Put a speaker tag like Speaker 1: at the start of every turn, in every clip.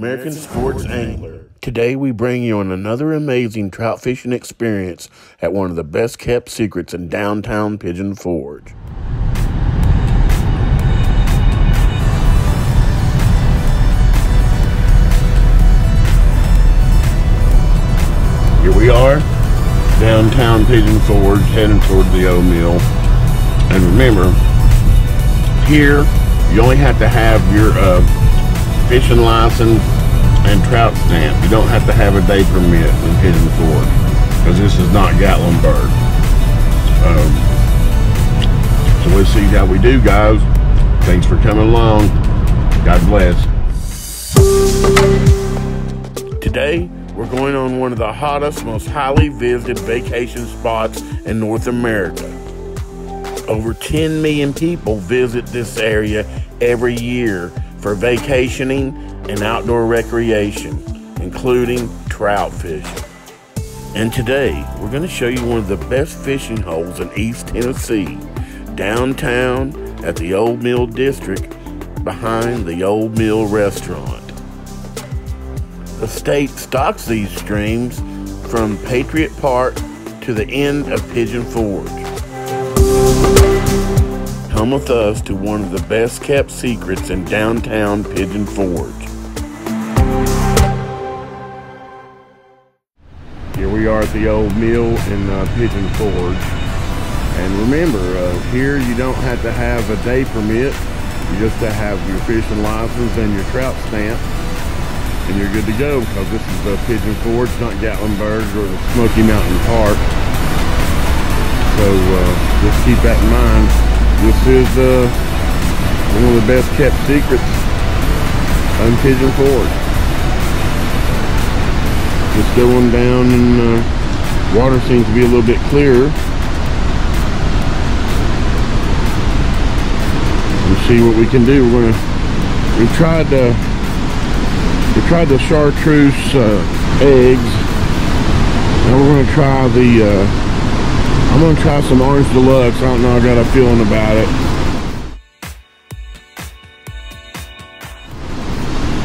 Speaker 1: American Sports Angler. Today we bring you on another amazing trout fishing experience at one of the best kept secrets in downtown Pigeon Forge. Here we are, downtown Pigeon Forge, heading toward the O Mill. And remember, here you only have to have your uh, fishing license and trout stamp. You don't have to have a day permit in Pigeon Forge because this is not Gatlinburg. Um, so let's see how we do, guys. Thanks for coming along. God bless. Today, we're going on one of the hottest, most highly visited vacation spots in North America. Over 10 million people visit this area every year for vacationing and outdoor recreation, including trout fishing. And today, we're going to show you one of the best fishing holes in East Tennessee, downtown at the Old Mill District behind the Old Mill Restaurant. The state stocks these streams from Patriot Park to the end of Pigeon Forge. Come with us to one of the best kept secrets in downtown Pigeon Forge. Here we are at the old mill in uh, Pigeon Forge. And remember, uh, here you don't have to have a day permit. You just have your fishing license and your trout stamp. And you're good to go because this is the Pigeon Forge, not Gatlinburg or the Smoky Mountain Park. So uh, just keep that in mind. This is uh, one of the best kept secrets on Pigeon Forge. Just going down and uh, water seems to be a little bit clearer. And see what we can do. We're gonna, we tried to, we tried the chartreuse uh, eggs. Now we're gonna try the, uh, I'm gonna try some orange deluxe. I don't know, I got a feeling about it.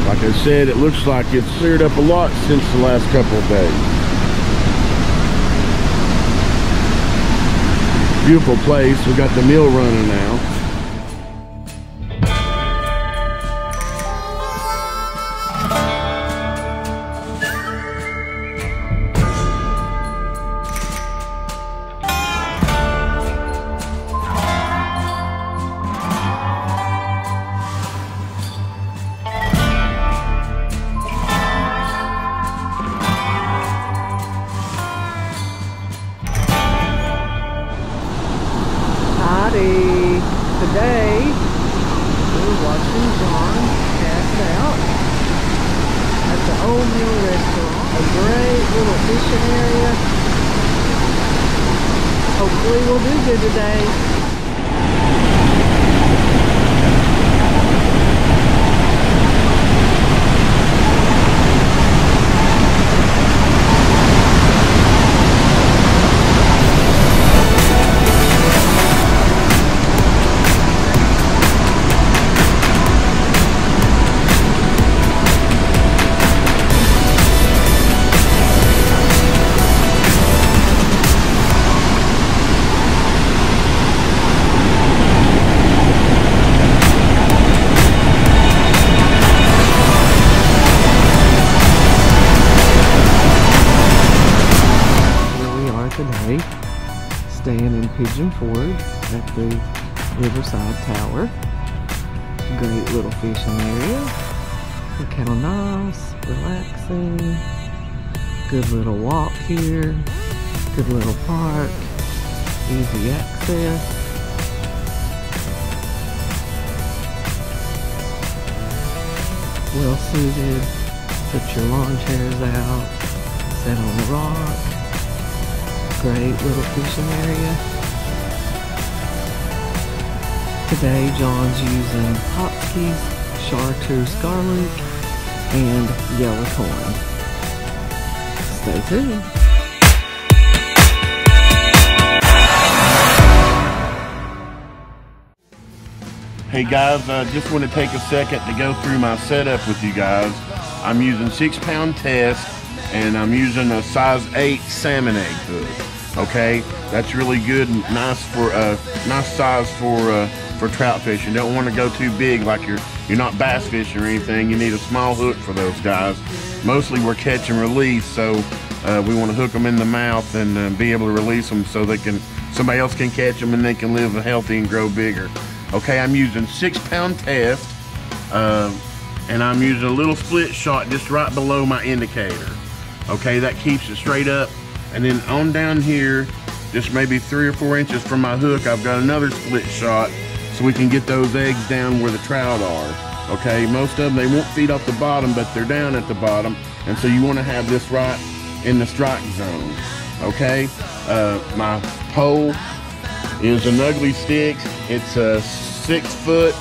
Speaker 1: Like I said, it looks like it's cleared up a lot since the last couple of days. Beautiful place. We got the mill running now.
Speaker 2: We're watching John cast out at the Old Mill Restaurant. A great little fishing area. Hopefully we'll do good today. Staying in Pigeon Forge at the Riverside Tower. Great little fishing area. Look how nice, relaxing. Good little walk here. Good little park. Easy access. Well suited. Put your lawn chairs out. Sit on the rock great little fishing area. Today, John's using Pautzkes, chartreuse garlic, and yellow corn. Stay tuned.
Speaker 1: Hey guys, I just want to take a second to go through my setup with you guys. I'm using six pound test and I'm using a size eight salmon egg hook. Okay, that's really good and nice for uh, nice size for uh, for trout fishing. Don't want to go too big like you're you're not bass fishing or anything. You need a small hook for those guys. Mostly we're catch and release, so uh, we want to hook them in the mouth and uh, be able to release them so they can somebody else can catch them and they can live healthy and grow bigger. Okay, I'm using six pound test, uh, and I'm using a little split shot just right below my indicator. Okay, that keeps it straight up. And then on down here, just maybe three or four inches from my hook, I've got another split shot so we can get those eggs down where the trout are. Okay, most of them, they won't feed off the bottom, but they're down at the bottom. And so you wanna have this right in the strike zone. Okay, uh, my pole is an ugly stick. It's a six foot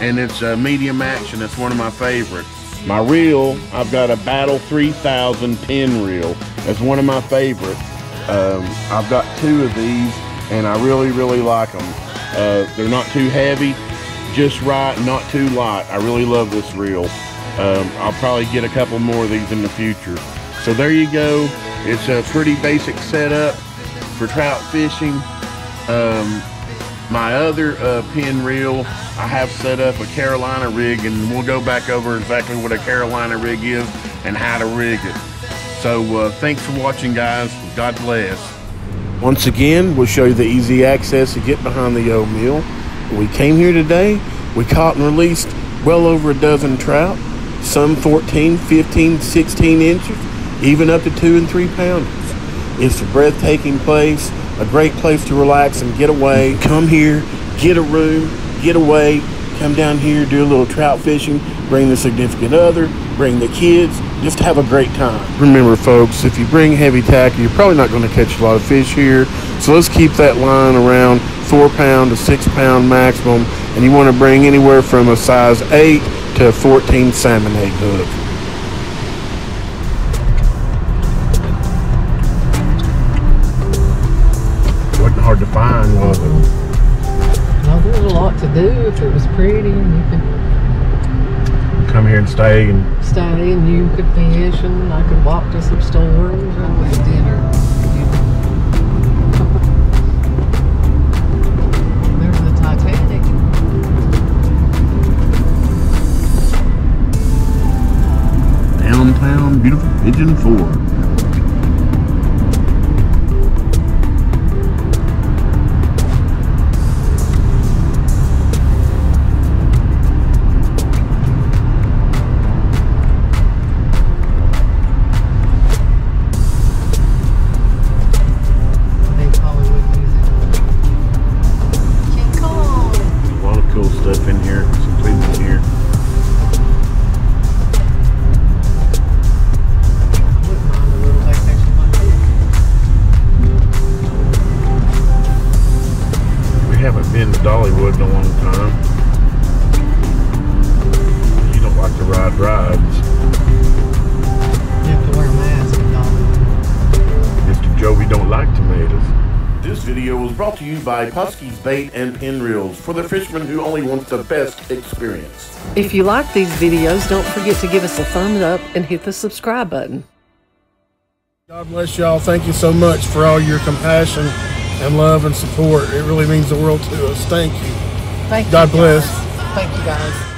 Speaker 1: and it's a medium action. It's one of my favorites. My reel, I've got a Battle 3000 Penn reel. It's one of my favorites. Um, I've got two of these and I really, really like them. Uh, they're not too heavy, just right, not too light. I really love this reel. Um, I'll probably get a couple more of these in the future. So there you go. It's a pretty basic setup for trout fishing. Um, my other uh, Penn reel, I have set up a Carolina rig, and we'll go back over exactly what a Carolina rig is and how to rig it. So uh, thanks for watching, guys. God bless. Once again, we'll show you the easy access to get behind the old mill. We came here today. We caught and released well over a dozen trout, some 14, 15, 16 inches, even up to two and three pounders. It's a breathtaking place a great place to relax and get away. Come here, get a room, get away, come down here, do a little trout fishing, bring the significant other, bring the kids, just have a great time. Remember, folks, if you bring heavy tackle, you're probably not going to catch a lot of fish here. So let's keep that line around four pound to six pound maximum. And you want to bring anywhere from a size eight to a 14 salmon egg hook. To
Speaker 2: do if it was pretty and you
Speaker 1: could come here and stay and
Speaker 2: stay and you could fish and I could walk to some stores and have dinner. There's the Titanic.
Speaker 1: Downtown, beautiful Pigeon Forge. Dollywood in a long time. You don't like to ride rides.
Speaker 2: You have to wear a mask
Speaker 1: Mr. Joey don't like tomatoes. This video was brought to you by Pautzke's Bait and Penn Reels for the fisherman who only wants the best experience.
Speaker 2: If you like these videos, don't forget to give us a thumbs up and hit the subscribe button.
Speaker 1: God bless y'all. Thank you so much for all your compassion and love and support. It really means the world to us. Thank you.
Speaker 2: Thank
Speaker 1: God
Speaker 2: you.
Speaker 1: God bless.
Speaker 2: Thank you, guys.